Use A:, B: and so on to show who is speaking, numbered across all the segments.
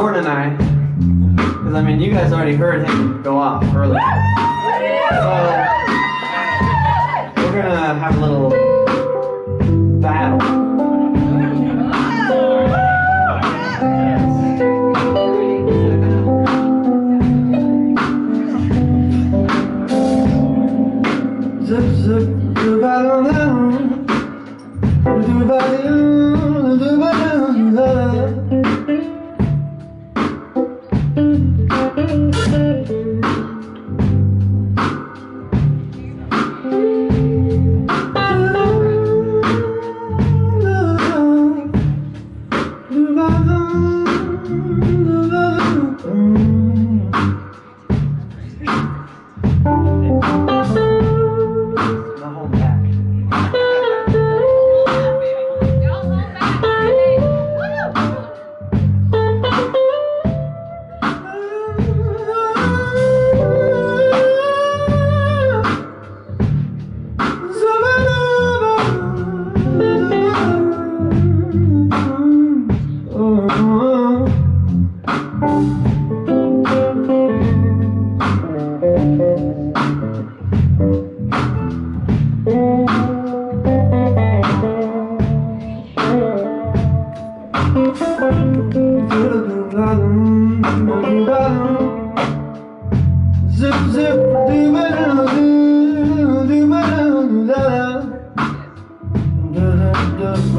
A: Jordan and I, because I mean, you guys already heard him go off earlier. So, we're gonna have a little battle.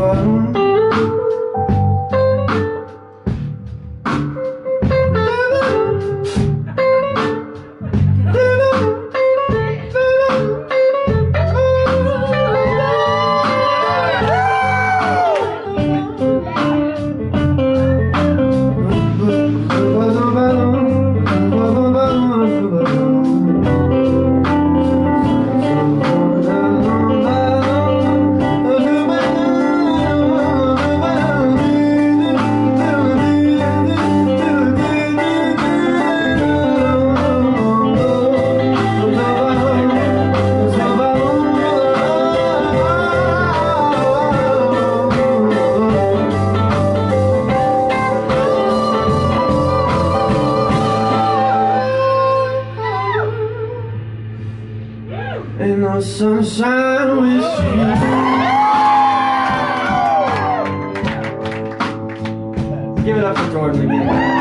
A: Bye. Ain't no sunshine with you. Give it up for Jordan again.